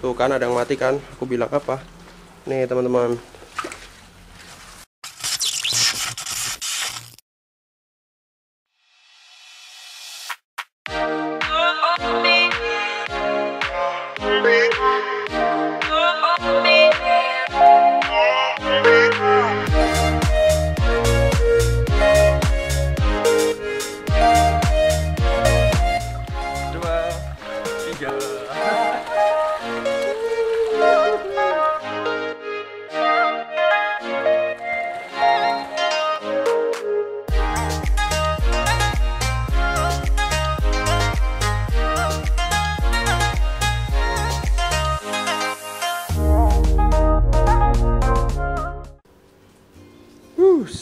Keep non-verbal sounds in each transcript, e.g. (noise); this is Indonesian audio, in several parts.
tuh kan ada yang mati kan? Aku bilang apa? Nih teman-teman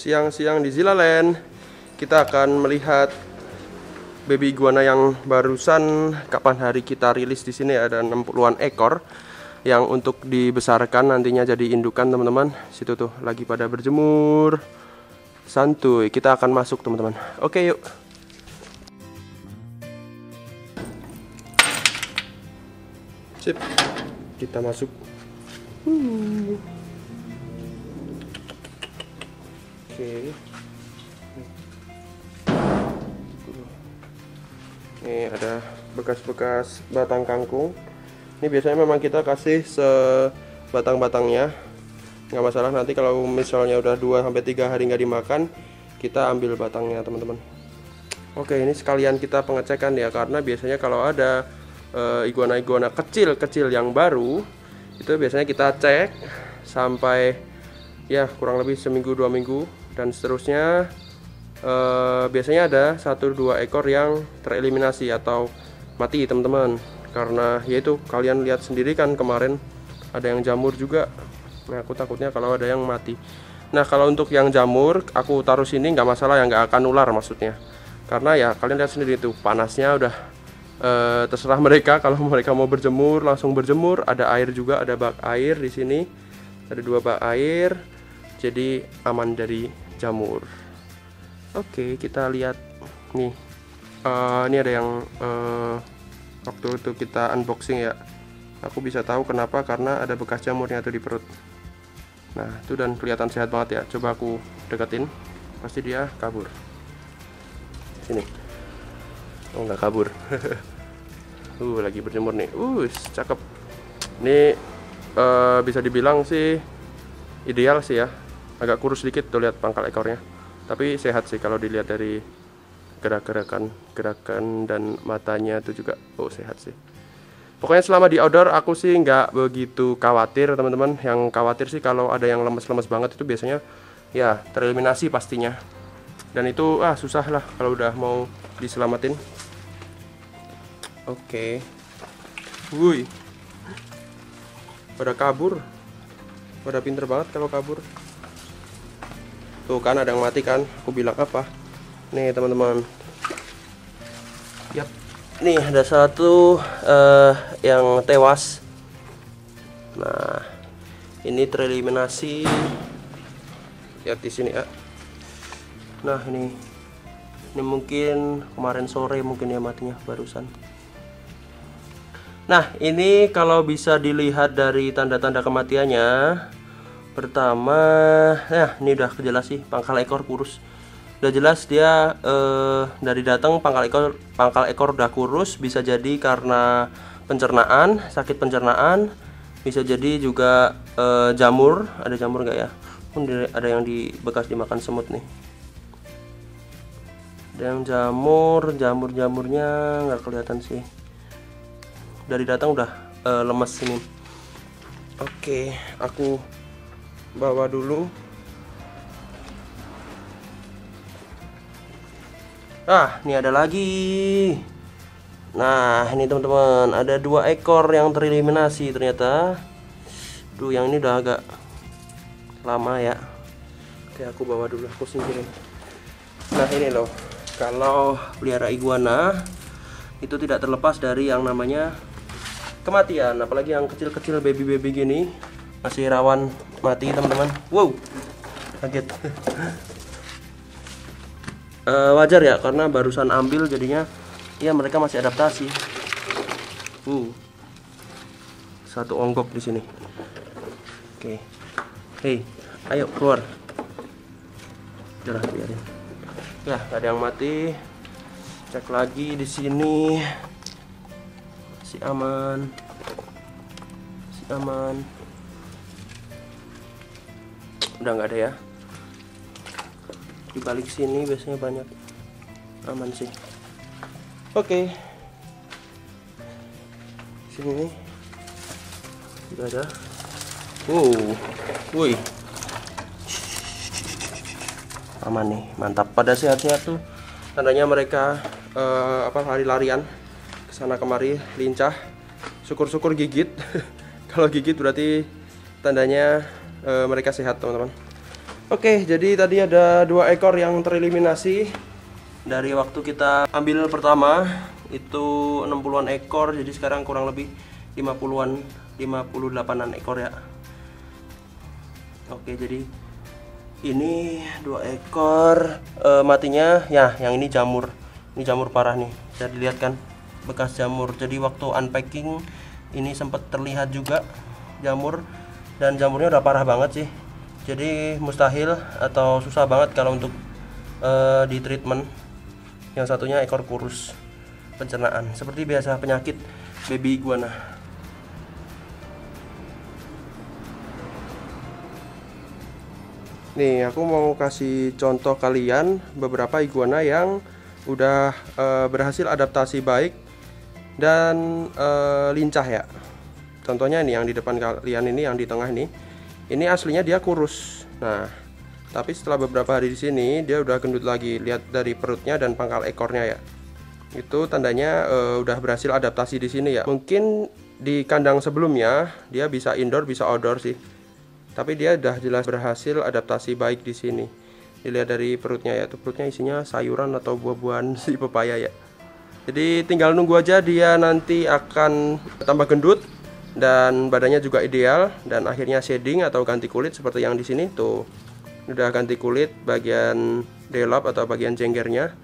siang-siang di Zilaland kita akan melihat baby iguana yang barusan kapan hari kita rilis di sini ada 60-an ekor yang untuk dibesarkan nantinya jadi indukan teman-teman. Situ tuh lagi pada berjemur. Santuy, kita akan masuk teman-teman. Oke, yuk. Sip. Kita masuk. Hmm. Oke. Ini ada bekas-bekas batang kangkung. Ini biasanya memang kita kasih sebatang-batangnya. Nggak masalah nanti kalau misalnya udah 2 sampai 3 hari nggak dimakan, kita ambil batangnya, teman-teman. Oke, ini sekalian kita pengecekan ya karena biasanya kalau ada eh, iguana-iguana kecil-kecil yang baru, itu biasanya kita cek sampai ya kurang lebih seminggu dua minggu dan seterusnya eh, biasanya ada satu dua ekor yang tereliminasi atau mati teman-teman. Karena yaitu kalian lihat sendiri kan kemarin ada yang jamur juga. Nah aku takutnya kalau ada yang mati. Nah kalau untuk yang jamur aku taruh sini nggak masalah yang nggak akan ular maksudnya. Karena ya kalian lihat sendiri tuh panasnya udah eh, terserah mereka. (laughs) Kalau mereka mau berjemur langsung berjemur. Ada air juga ada bak air di sini. Ada dua bak air. Jadi aman dari jamur Oke, kita lihat nih. Eh, ini ada yang eh, waktu itu kita unboxing ya. Aku bisa tahu kenapa karena ada bekas jamurnya tuh di perut. Nah, itu dan kelihatan sehat banget ya. Coba aku deketin. Pasti dia kabur. Sini. Oh, nggak kabur. (laughs) uh, lagi berjemur nih. Uh, cakep. Ini eh, bisa dibilang sih ideal sih ya. Agak kurus sedikit tuh lihat pangkal ekornya. Tapi sehat sih kalau dilihat dari gerak-gerakan gerakan dan matanya itu juga oh sehat sih. Pokoknya selama di outdoor aku sih nggak begitu khawatir teman-teman. Yang khawatir sih kalau ada yang lemes-lemes banget itu biasanya ya tereliminasi pastinya. Dan itu ah susah lah kalau udah mau diselamatin. Oke. Wuih. Pada kabur. Pada pinter banget kalau kabur tuh kan ada yang mati kan? Aku bilang apa? Nih teman-teman. Yap. Nih ada satu eh, yang tewas. Nah ini tereliminasi. Lihat di sini ya. Nah ini. Ini mungkin kemarin sore mungkin ya matinya barusan. Nah ini kalau bisa dilihat dari tanda-tanda kematiannya pertama ya ini udah jelas sih pangkal ekor kurus. Udah jelas dia eh, dari datang pangkal ekor pangkal ekor udah kurus bisa jadi karena pencernaan sakit pencernaan bisa jadi juga eh, jamur. Ada jamur nggak ya? Pun ada yang di bekas dimakan semut nih. Yang jamur jamur jamurnya nggak kelihatan sih. Dari datang udah eh, lemes ini. Oke aku bawa dulu. Ah ini ada lagi. Nah ini teman-teman ada dua ekor yang tereliminasi ternyata. Duh yang ini udah agak lama ya. Oke aku bawa dulu aku singkirin. Nah ini loh. Kalau pelihara iguana itu tidak terlepas dari yang namanya kematian. Apalagi yang kecil-kecil baby-baby gini masih rawan mati teman-teman. Wow. Kaget. Eh, wajar ya karena barusan ambil jadinya ya mereka masih adaptasi. Uh. Satu onggok di sini. Oke. Hei ayo keluar. Udah biarin. Ya ada yang mati. Cek lagi di sini. Si aman. Si aman udah nggak ada ya? Di balik sini biasanya banyak. Aman sih. Oke. Sini nih. Juga ada. Wow. Woi aman nih. Mantap. Pada sehat-sehat tuh. Tandanya mereka uh, apa lari-larian ke sana kemari lincah. Syukur-syukur gigit. (laughs) Kalau gigit berarti tandanya uh, mereka sehat teman-teman. Oke jadi tadi ada dua ekor yang tereliminasi. Dari waktu kita ambil pertama itu 60-an ekor jadi sekarang kurang lebih 50-an 58-an ekor ya. Oke jadi ini dua ekor e, matinya ya yang ini jamur. Ini jamur parah nih bisa dilihat kan bekas jamur. Jadi waktu unpacking ini sempat terlihat juga jamur dan jamurnya udah parah banget sih. Jadi mustahil atau susah banget kalau untuk e, di treatment. Yang satunya ekor kurus pencernaan seperti biasa penyakit baby iguana. Nih, aku mau kasih contoh kalian beberapa iguana yang udah e, berhasil adaptasi baik dan e, lincah ya. Contohnya ini yang di depan kalian ini, yang di tengah ini. Ini aslinya dia kurus. Nah, tapi setelah beberapa hari di sini dia udah gendut lagi. Lihat dari perutnya dan pangkal ekornya ya. Itu tandanya e, udah berhasil adaptasi di sini ya. Mungkin di kandang sebelumnya dia bisa indoor, bisa outdoor sih tapi dia udah jelas berhasil adaptasi baik di sini dilihat dari perutnya ya tuh perutnya isinya sayuran atau buah-buahan (laughs) si pepaya ya jadi tinggal nunggu aja dia nanti akan tambah gendut dan badannya juga ideal dan akhirnya shading atau ganti kulit seperti yang di sini tuh. Udah ganti kulit bagian delap atau bagian jenggernya.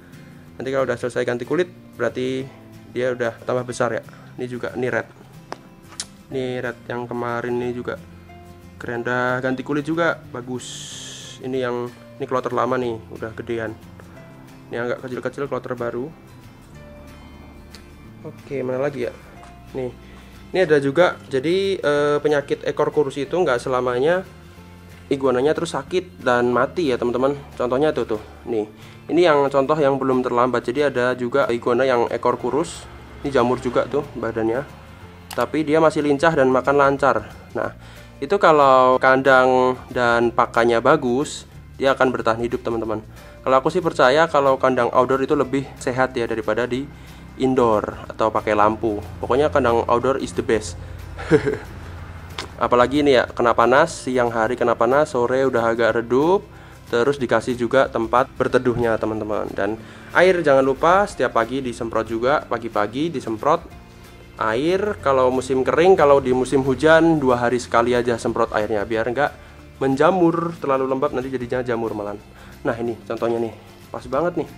Nanti kalau udah selesai ganti kulit berarti dia udah tambah besar ya. Ini juga ini red. Ini red yang kemarin ini juga. Keren. Dah ganti kulit juga bagus. Ini yang ini kloter lama nih udah gedean. Ini agak kecil-kecil kloter baru. Oke mana lagi ya? Nih ini ada juga jadi e, penyakit ekor kurus itu nggak selamanya iguananya terus sakit dan mati ya teman-teman. Contohnya tuh tuh. Nih ini yang contoh yang belum terlambat. Jadi ada juga iguana yang ekor kurus. Ini jamur juga tuh badannya. Tapi dia masih lincah dan makan lancar. Nah itu kalau kandang dan pakannya bagus dia akan bertahan hidup teman-teman. Kalau aku sih percaya kalau kandang outdoor itu lebih sehat ya daripada di indoor atau pakai lampu. Pokoknya kandang outdoor is the best. (laughs) Apalagi ini ya kena panas siang hari kena panas sore udah agak redup terus dikasih juga tempat berteduhnya teman-teman. Dan air jangan lupa setiap pagi disemprot juga pagi-pagi disemprot air. Kalau musim kering kalau di musim hujan dua hari sekali aja semprot airnya biar enggak menjamur terlalu lembab nanti jadinya jamur malan nah ini contohnya nih pas banget nih.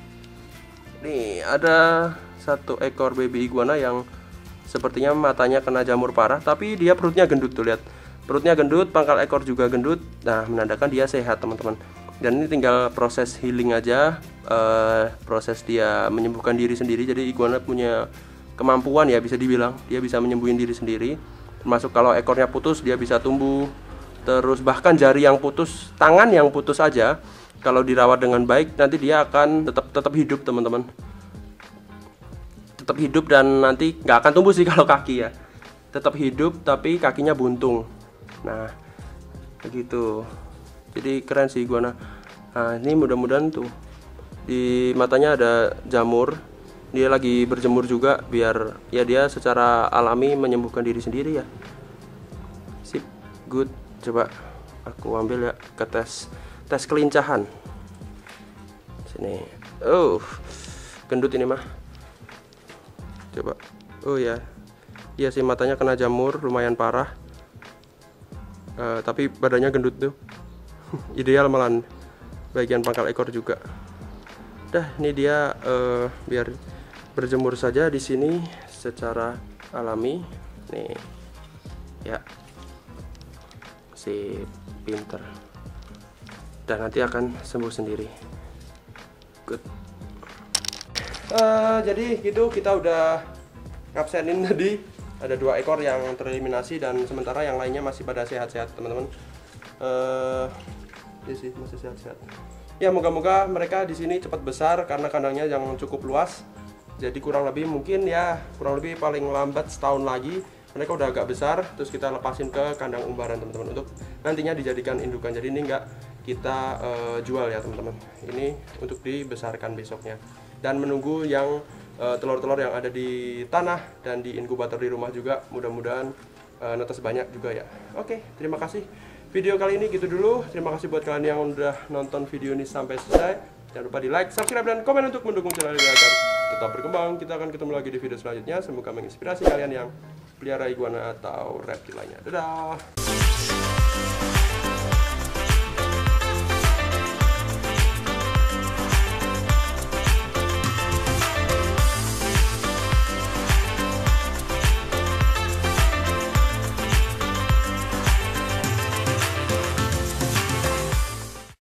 Nih ada satu ekor baby iguana yang sepertinya matanya kena jamur parah tapi dia perutnya gendut tuh lihat. Perutnya gendut pangkal ekor juga gendut. Nah menandakan dia sehat teman-teman. Dan ini tinggal proses healing aja. Uh, proses dia menyembuhkan diri sendiri. Jadi iguana punya kemampuan ya bisa dibilang. Dia bisa menyembuhin diri sendiri. Termasuk kalau ekornya putus dia bisa tumbuh. Terus bahkan jari yang putus tangan yang putus saja kalau dirawat dengan baik nanti dia akan tetap tetap hidup teman-teman tetap hidup dan nanti nggak akan tumbuh sih (laughs) kalau kaki ya. Tetap hidup tapi kakinya buntung. Nah begitu. Jadi keren sih gua. Nah ini mudah-mudahan tuh di matanya ada jamur. Dia lagi berjemur juga biar ya dia secara alami menyembuhkan diri sendiri ya. Sip good. Coba aku ambil ya ke tes tes kelincahan. Sini. Oh gendut ini mah coba. Oh ya iya sih matanya kena jamur lumayan parah. Uh, tapi badannya gendut tuh. (laughs) Ideal malah bagian pangkal ekor juga. Dah ini dia uh, biar berjemur saja di sini secara alami. Nih. Ya. Si pinter. Dan nanti akan sembuh sendiri uh, jadi gitu kita udah ngabsenin (laughs) tadi. Ada dua ekor yang tereliminasi dan sementara yang lainnya masih pada sehat-sehat teman-teman. Uh, ya sih masih sehat-sehat. Ya moga-moga mereka di sini cepat besar karena kandangnya yang cukup luas. Jadi kurang lebih mungkin ya kurang lebih paling lambat setahun lagi mereka udah agak besar terus kita lepasin ke kandang umbaran teman-teman untuk nantinya dijadikan indukan. Jadi ini enggak kita uh, jual ya teman-teman. Ini untuk dibesarkan besoknya dan menunggu yang eh, telur-telur yang ada di tanah dan di inkubator di rumah juga. Mudah-mudahan uh, netes banyak juga ya. Oke terima kasih. Video kali ini gitu dulu. Terima kasih buat kalian yang udah nonton video ini sampai selesai. Jangan lupa di like subscribe dan komen untuk mendukung channel ini agar tetap berkembang. Kita akan ketemu lagi di video selanjutnya. Semoga menginspirasi kalian yang pelihara iguana atau reptil lainnya dadah